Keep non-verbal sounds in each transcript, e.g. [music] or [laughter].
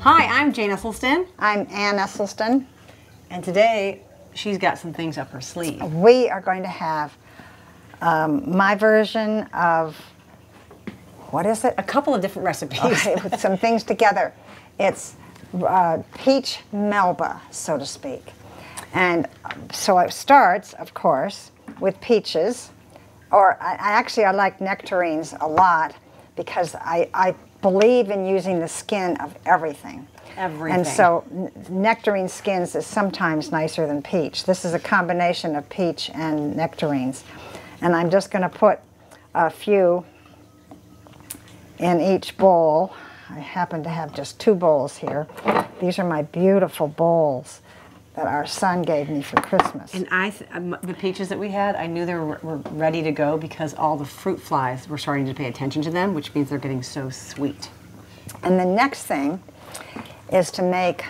Hi, I'm Jane Esselstyn, I'm Ann Esselstyn. and today she's got some things up her sleeve. We are going to have um, my version of what is it? A couple of different recipes. Okay, with [laughs] some things together. It's uh, peach melba, so to speak. And um, so it starts, of course, with peaches, or I, I actually I like nectarines a lot because I, I believe in using the skin of everything. Everything. And so n- nectarine skins is sometimes nicer than peach. This is a combination of peach and nectarines. And I'm just going to put a few in each bowl. I happen to have just two bowls here. These are my beautiful bowls that our son gave me for Christmas. And I, th- um, the peaches that we had, I knew they were, were ready to go because all the fruit flies were starting to pay attention to them, which means they're getting so sweet. And the next thing is to make,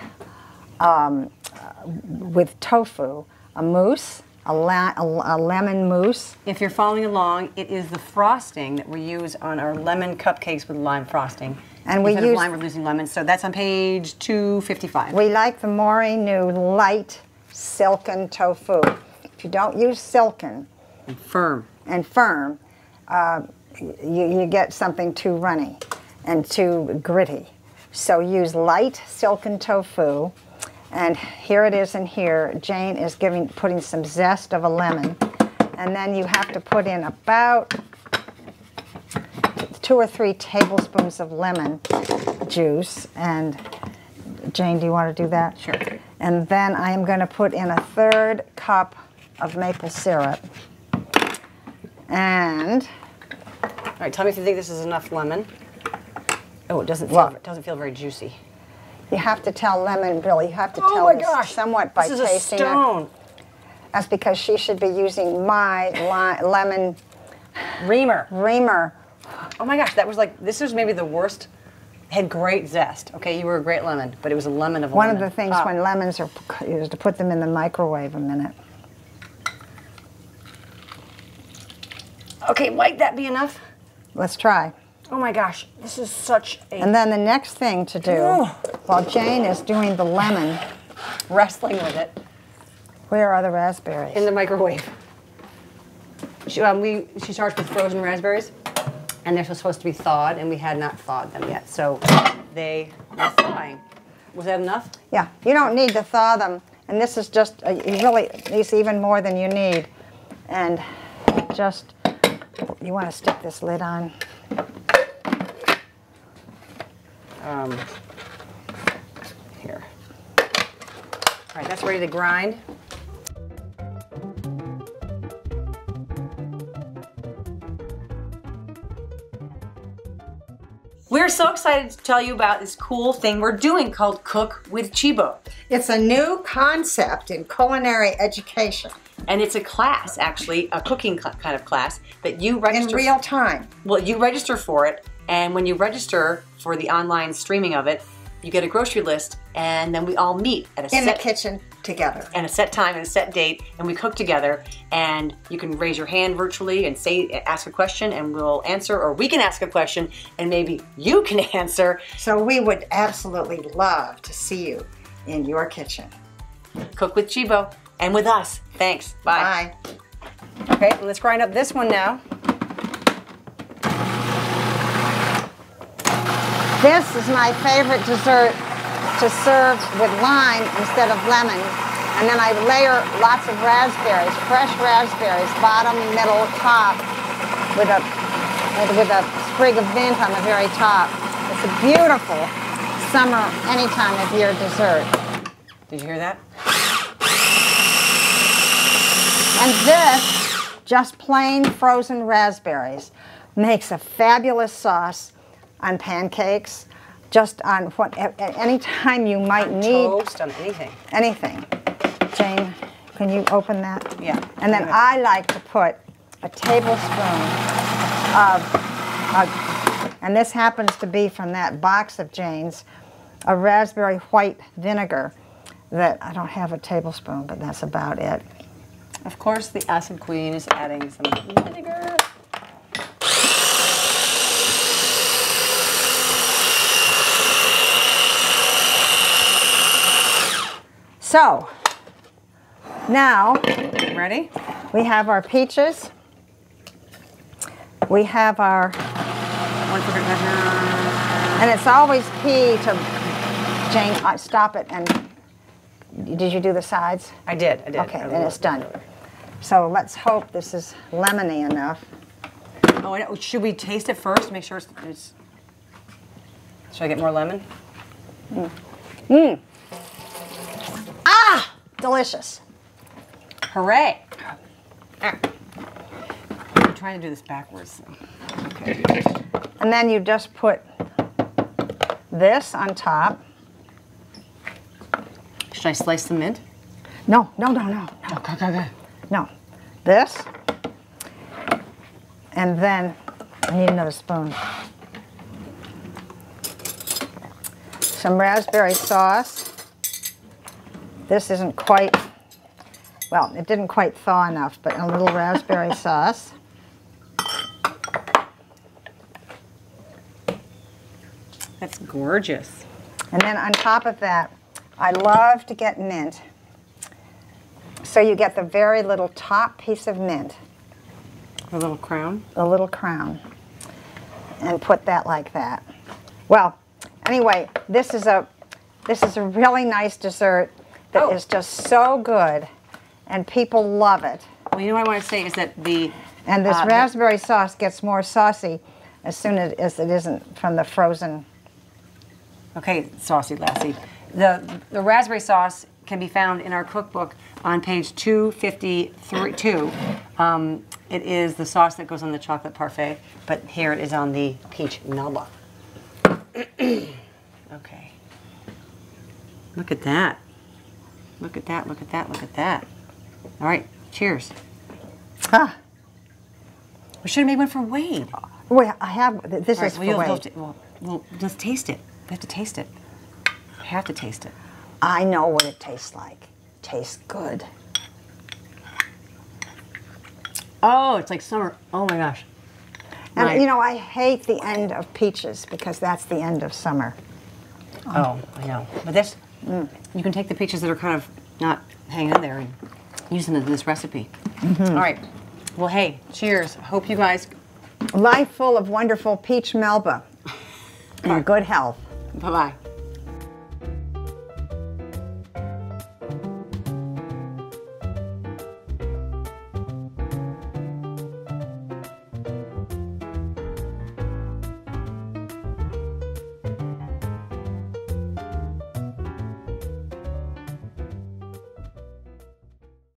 um, uh, with tofu, a mousse, a, la- a lemon mousse. If you're following along, it is the frosting that we use on our lemon cupcakes with lime frosting. And we use- lime, we're using lemon. So that's on page 255. We like the Mori-Nu light silken tofu. If you don't use silken and Firm. and firm, uh, you, you get something too runny and too gritty. So use light silken tofu. And here it is in here. Jane is giving putting some zest of a lemon. And then you have to put in about two or three tablespoons of lemon juice. And Jane, do you want to do that? Sure. And then I am going to put in a third cup of maple syrup. And All right, tell me if you think this is enough lemon. Oh, it doesn't feel, Well- it doesn't feel very juicy. you have to tell lemon, Billy. you have to Oh tell my gosh! somewhat by this is tasting a stone. it. That's because she should be using my lemon Reamer. reamer. Oh my gosh, that was like this was maybe the worst. Had great zest. Okay, you were a great lemon, but it was a lemon of a One of the things Oh. when lemons are is to put them in the microwave a minute. Okay, might that be enough? Let's try. Oh my gosh, this is such a And then the next thing to do, Oh. while Jane is doing the lemon, wrestling with it where are the raspberries? in the microwave. She, um, we she starts with frozen raspberries, and they're supposed to be thawed, and we had not thawed them yet, so they are thawing. Was that enough? Yeah, you don't need to thaw them. And this is just, uh, you really, these even more than you need. And just, you want to stick this lid on. Um, here. All right, that's ready to grind. We're so excited to tell you about this cool thing we're doing called Cook with Chibo. It's a new concept in culinary education And it's a class, actually, a cooking kind of class that you register. in real time. Well, you register for it, and when you register for the online streaming of it, you get a grocery list, and then we all meet at a In the set kitchen together. and a set time and a set date, and we cook together. And you can raise your hand virtually and say, ask a question, and we'll answer, or we can ask a question, and maybe you can [laughs] answer. So we would absolutely love to see you in your kitchen. Cook with Chibo and with us. Thanks. Bye. Bye. Okay, let's grind up this one now. This is my favorite dessert to serve with lime instead of lemon. And then I layer lots of raspberries, fresh raspberries, bottom, middle, top, with a with, a sprig of mint on the very top. It's a beautiful summer, any time of year dessert. Did you hear that? And this, just plain frozen raspberries, makes a fabulous sauce on pancakes, just on what, any time you might need Toast on anything. anything. Jane, can you open that? Yeah. And then I like to put a tablespoon of, of, and this happens to be from that box of Jane's, a raspberry white vinegar that I don't have a tablespoon, but that's about it. Of course, the acid queen is adding some vinegar. So now Ready? we have our peaches. We have our, One for good measure. and it's always key to, Jane, uh, stop it and, did you do the sides? I did. I did. Okay, I then it's done. So let's hope this is lemony enough. Oh, should we taste it first? Make sure it's. it's should I get more lemon? Delicious. Hooray! Ah. I'm trying to do this backwards. Okay. And then you just put this on top. Should I slice the mint? No, no, no, no, Okay, okay, okay. no. This. And then I need another spoon. Some raspberry sauce. This isn't quite, well, it didn't quite thaw enough, but a little raspberry [laughs] sauce. That's gorgeous. And then on top of that, I love to get mint. So you get the very little top piece of mint, A little crown. A little crown, and put that like that. Well, anyway, this is a this is a really nice dessert that is Oh. just so good, and people love it. Well, you know what I want to say is that the And this uh, raspberry sauce gets more saucy as soon as it isn't from the frozen. Okay, saucy lassie. The the raspberry sauce can be found in our cookbook on page 253. Two. Um, it is the sauce that goes on the chocolate parfait, but here it is on the peach melba. [clears throat] okay. Look at that. Look at that. Look at that. Look at that. All right. Cheers. Ah, We should have made one for Wade. Wait, I have this is for well, you'll Wade. t- well, well, just taste it. We have to taste it. We have to taste it. I know what it tastes like. Tastes good. Oh, it's like summer. Oh my gosh. And Right. you know, I hate the end of peaches because that's the end of summer. Oh, I know. But this, Mm. you can take the peaches that are kind of not hanging in there and use them in this recipe. Mm-hmm. All right. Well, hey, cheers. Hope you guys. Life full of wonderful peach melba [laughs] and good health. Bye bye.